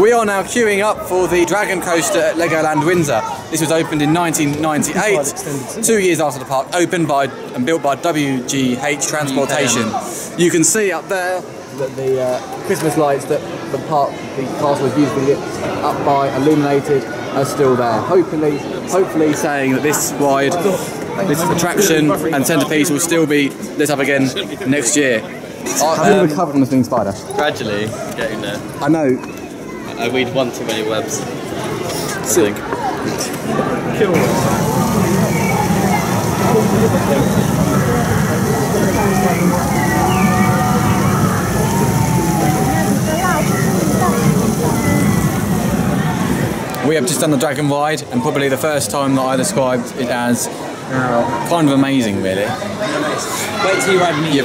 We are now queuing up for the Dragon Coaster at Legoland Windsor. This was opened in 1998, two years after the park opened by and built by WGH Transportation. You can see up there that the uh, Christmas lights that the park, the castle was beautifully lit up by, illuminated, are still there. Hopefully, hopefully saying that this ride, this attraction and centrepiece will still be lit up again next year. Oh, have you recovered um, from the Sling Spider? Gradually getting there. I know. I read one too many webs. I Sick. think. We have just done the Dragon Ride, and probably the first time that I described it as kind of amazing, really. Wait till you ride me.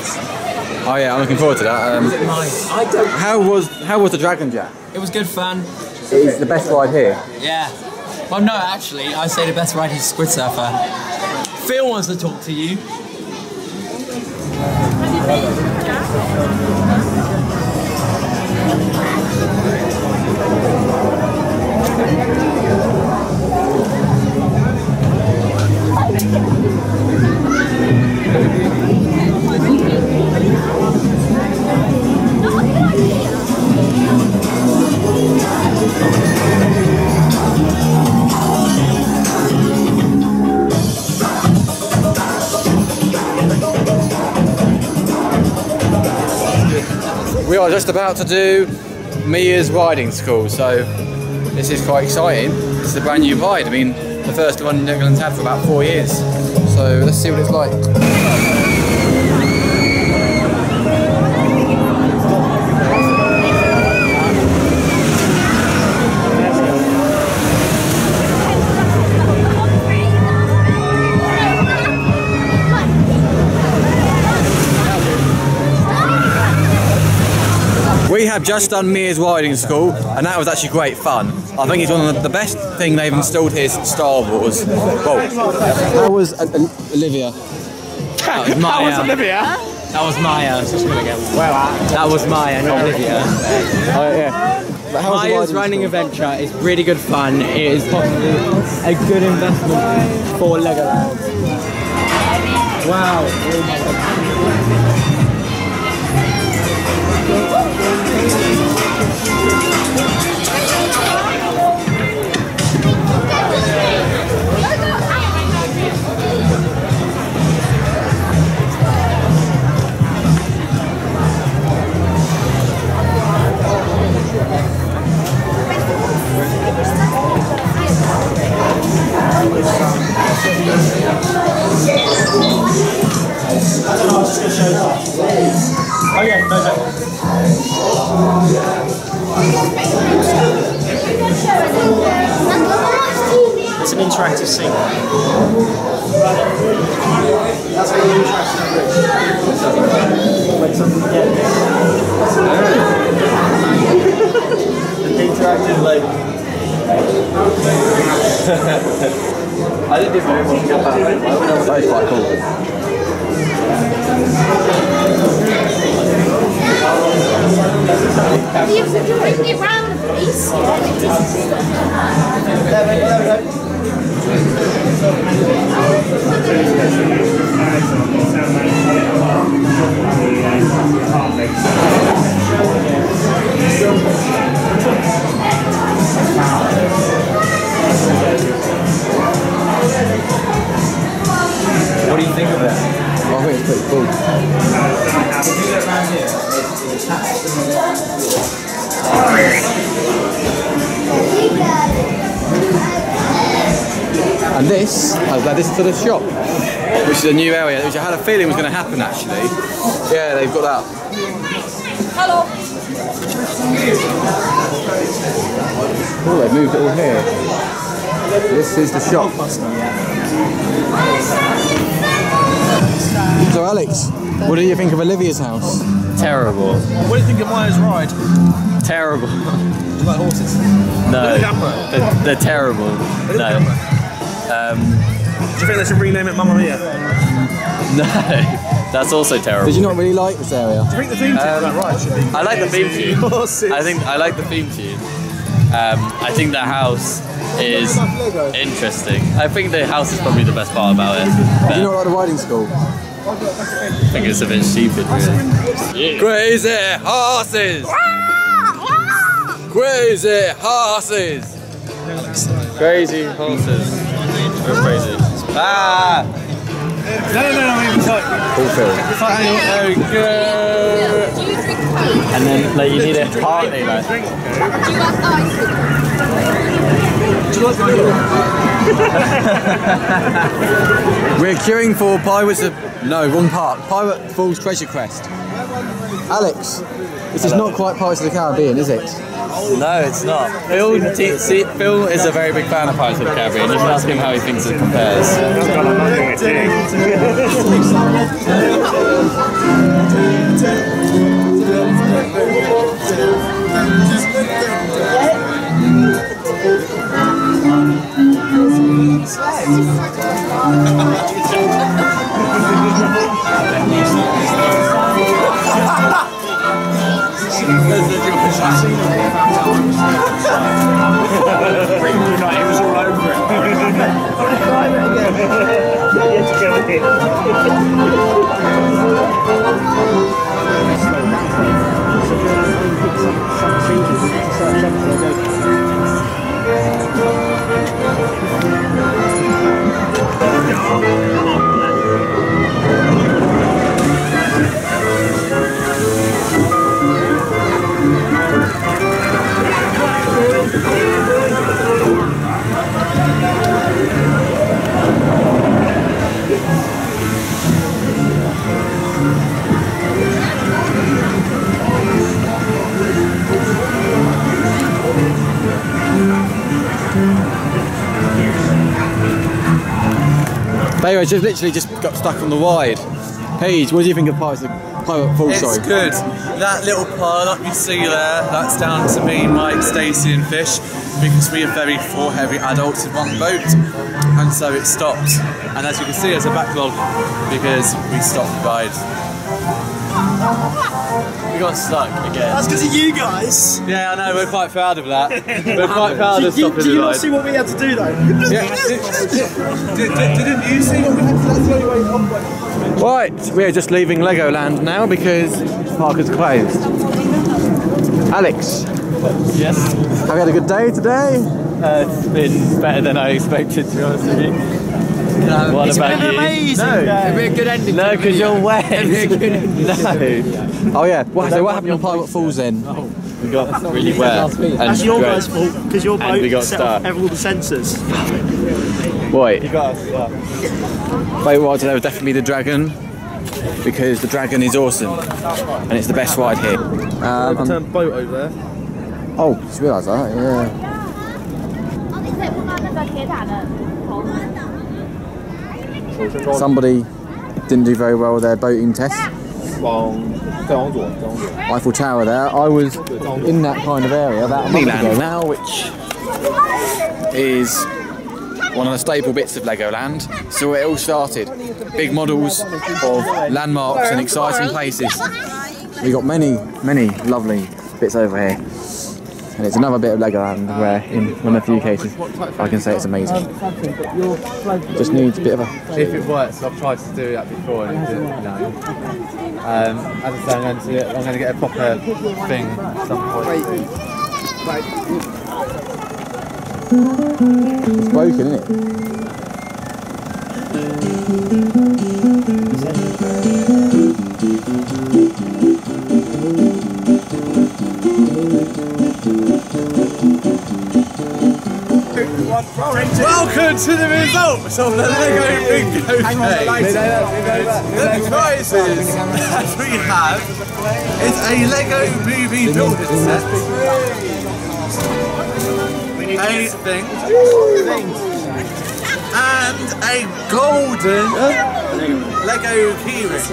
Oh yeah, I'm looking forward to that. Um, I don't. how was how was the Dragon Jack? It was good fun. It is the best ride here. Yeah. Well, no, actually, I say the best ride is Squid Surfer. Phil wants to talk to you. Just about to do Mia's riding school, so this is quite exciting. This is a brand new ride. I mean, the first one Netherlands had for about four years. So let's see what it's like. We have just done Mia's riding school, and that was actually great fun. I think it's one of the best thing they've installed here since Star Wars. Well, how was uh, uh, Olivia? That was Maya. Olivia? That was Maya. That was Maya, not Olivia. Oh yeah. But how was the Maya's riding Running? Adventure is really good fun. It is possibly a good investment for Legoland. Wow. My God. It's an interactive scene. That's really interesting. When something gets the interactive like. I didn't do very much about that. That is quite cool. I think cool. And this has led us to the shop, which is a new area, which I had a feeling was going to happen actually. Yeah, they've got that. Hello. Oh, they've moved it all here. This is the shop. So Alex, what do you think of Olivia's house? Terrible. What do you think of Maya's ride? Terrible. Do you like horses? No. Camera. They're, they're terrible. No. Um, Do you think they should rename it Mamma Mia? no. That's also terrible. Did you not really like this area? I think the theme tune's about right, should be. I like the theme tune. I think I like the theme tune. Um, I think the house is interesting. I think the house is probably the best part about it. Do But you not like the riding school? I think it's a bit stupid, really. Crazy horses! Crazy horses! Crazy horses. We're crazy. Ah! No, no, no, no, it's like, Full film. it's like annual, Do you drink Coke? And then like you need a partly like Do you like ice cream? We're queuing for Pirates of... No, wrong part. Pirate Falls Treasure Quest. Alex, this is not quite Pirates of the Caribbean, is it? No, it's not. Phil, t- see, Phil is a very big fan of Pirates of the Caribbean. You can ask him how he thinks it compares. was all Anyway, just literally just got stuck on the ride. Paige, what do you think of Pirates of Pirate Falls? It's Sorry. good. That little pile up you see there, that's down to me, Myk, Stacey and Fish because we are very four heavy adults in one boat and so it stopped. And as you can see there's a backlog because we stopped the ride. We got stuck again. That's because of you guys. Yeah, I know, we're quite proud of that. We're quite proud of Do, you- stopping do you the not ride. see what we had to do though? Yeah, did, did, did, didn't you see what we had to That's the only way up. Right, we are just leaving Legoland now because the park is closed. Alex, Yes. have you had a good day today? Uh, it's been better than I expected, to be honest with you. What it's about been you? amazing. It'll be a good ending. No, because you're wet. It'll be a good ending. no. Oh yeah. What, so what happened on Pirate Falls then? We got really wet. And That's your great. guys' fault because your And we boat got set stuck. off all the sensors. Wait, You got us stuck. wait, well, today was definitely the Dragon because the Dragon is awesome and it's the best ride here. Um, I'm- Turn boat over there. oh, just realised that. Yeah. Somebody didn't do very well with their boating test. Eiffel Tower there. I was in that kind of area about a month ago now, which is one of the staple bits of Legoland. So it all started. Big models of landmarks and exciting places. We've got many, many lovely bits over here. And it's another bit of Legoland where, in one of the few cases, I can say it's amazing. Just needs a bit of a. If it works, I've tried to do that before and it didn't, no. Um, as I say, I'm going to, I'm going to get a proper thing at some point. It's broken, isn't it? Welcome to the results of the Lego Bingo Day. The prizes that we have is a Lego movie building set, a thing, and a golden Lego keyring.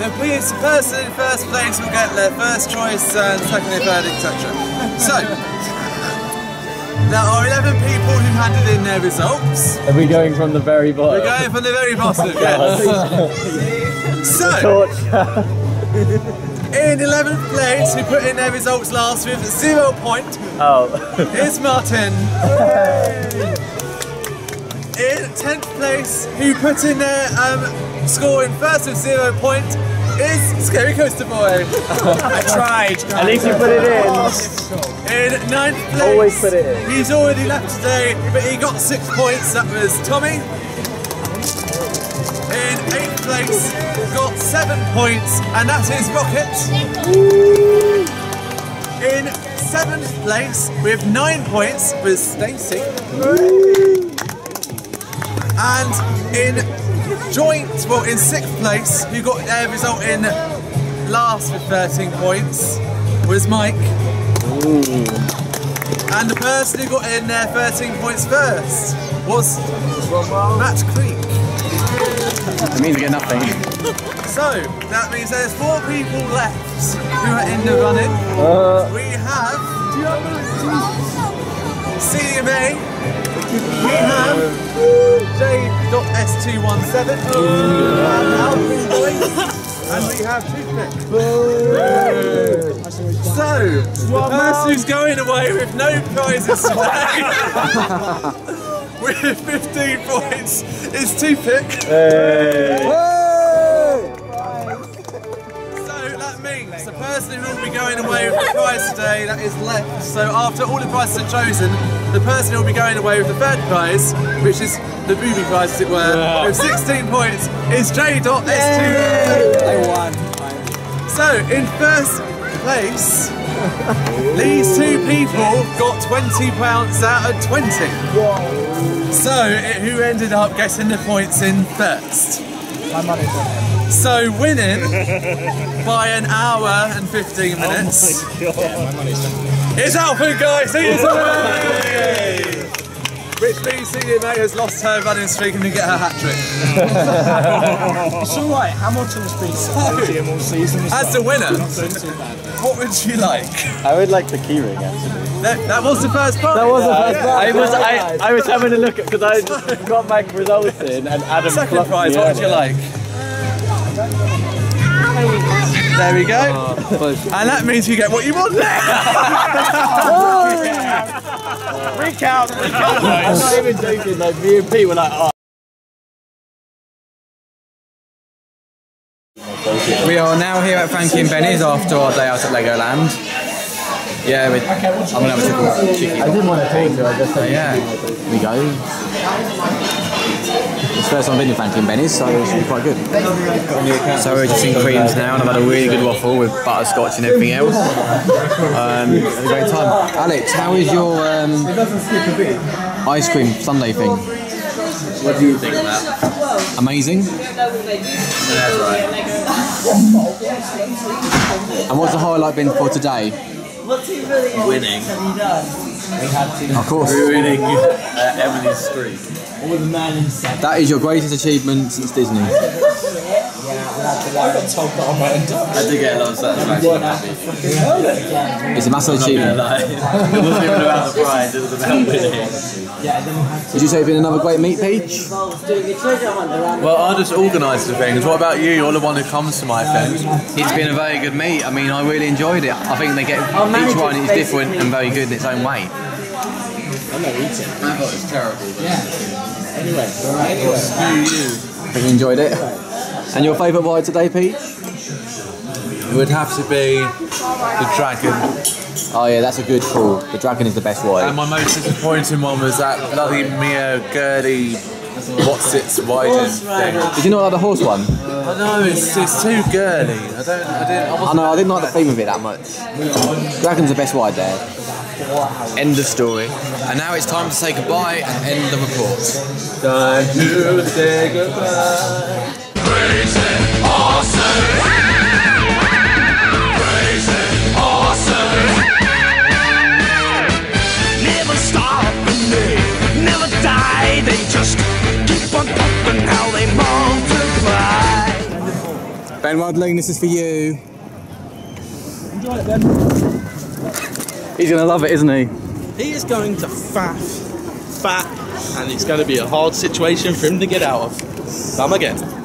The person in first place will get their first choice and second and third, etc. So, there are 11 people who handed in their results. Are we going from the very bottom? We're going from the very bottom, yes. So, in 11th place, who put in their results last with zero point, Oh. is Martin. In 10th place, who put in their um, score in first with zero point, is Scary Coaster Boy. I tried. At least you put it in. In ninth place, Always put it in. he's already left today, but he got six points. That was Tommy. In eighth place, got seven points, and that is Rocket. In seventh place, with nine points, was Stacy. And in joint, well, in sixth place, who got their result in last with 13 points, was Myk. And the person who got in there 13 points first was Matt Creek. It means I get nothing. So that means there's four people left who are in the running. Uh. we have CMA, we have J.S217, we have Alvin Boy, and we have Toothpick. So, the person going away with no prizes today, with 15 points, is Toothpick. So that means the person who will be going away with the prize today that is left. So after all the prizes are chosen, the person who will be going away with the third prize, which is the booby prize as it were, with 16 points, is J.S2. I won. So in first place, these two people got 20 pounds out of 20. So who ended up getting the points in first? My money's on it. So winning by an hour and 15 minutes Yeah, my money's on it. is Alfred guys. He is away! Which means CMA has lost her running streak and didn't get her hat trick. It's alright, Hamilton's been podium all season. As the winner, Not doing what would you like? I would like the keyring actually. That, that was the first part. That was the first I was I, I was having a look at because I got my results in and Adam Second prize, what would you like? There we go. Oh, and that means you get what you want Recount, recount. I'm not even joking. Like me and Pete were like, oh. We are now here at Frankie and Benny's after our day out at Legoland. Yeah, we, I'm gonna have a triple chicken. I didn't want to take it. I just said, oh, Yeah, we go. It's the first time I've been to Frankie and Benny's, so it should be quite good. So we're just in creams now, and I've had a really good waffle with butterscotch and everything else. Um, had a great time. Alex, how is your um, ice cream Sunday thing? What do you think of that? Amazing. That's right. And what's the highlight been for today? Winning. Of course. Ruining uh, Emily's streak. That is your greatest achievement since Disney. I got told that I might end up. I did get a lot of satisfaction. I'm happy. It's a massive achievement. lie. It wasn't even about the prize, it was about winning. Would you say it's been another great meet, Peaj? Well, I just organise the things. What about you? You're the one who comes to my things. It's been a very good meet. I mean, I really enjoyed it. I think they get each one is different and very good in its own way. i'm not eating thought it was terrible. Yeah. I think you enjoyed it. And your favourite ride today, Peaj? It would have to be the dragon. Oh yeah, that's a good call. The dragon is the best wide. And my most disappointing one was that bloody Mia Gurdy what's its riding thing. Did you not like the horse one? I know it's, it's too girly. I don't. I didn't. I I know, I didn't like the theme of it that much. Dragon's the best ride there. End of story. And now it's time to say goodbye and end the report. Time to say goodbye. Never stop and they never die. They just keep on popping how they multiply. Ben Wadling, this is for you. Enjoy it, Ben. He's gonna love it, isn't he? He is going to faff, fat, and it's going to be a hard situation for him to get out of. Come again.